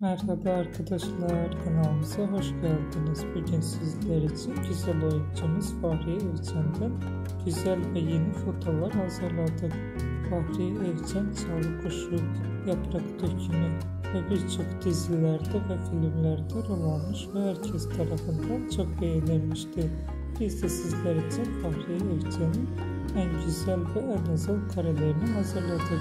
Merhaba arkadaşlar, kanalımıza hoş geldiniz. Bugün sizler için güzel oyuncumuz Fahri Evcen'den güzel ve yeni fotolar hazırladık. Fahri Evcen, Çalı Kuşu, Yaprak Dökümü ve birçok dizilerde ve filmlerde rol almış ve herkes tarafından çok beğenilmişti. Biz de sizler için Fahri Evcen'in en güzel ve en özel karelerini hazırladık.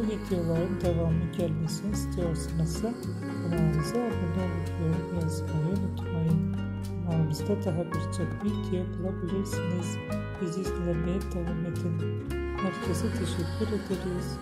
Bu videoların devamı gelmesini istiyorsanız kanalımıza abone olup yorum yazmayı unutmayın. Kanalımızda daha birçok video bulabilirsiniz. Bizi izlemeye devam edin. Herkese teşekkür ederiz.